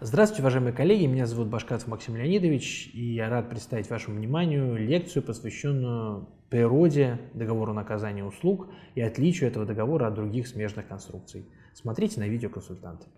Здравствуйте, уважаемые коллеги, меня зовут Башкатов Максим Леонидович, и я рад представить вашему вниманию лекцию, посвященную природе договора наказания услуг и отличию этого договора от других смежных конструкций. Смотрите на видеоконсультанты.